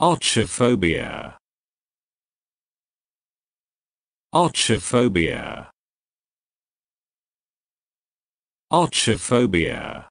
Archophobia. Archophobia. Archophobia.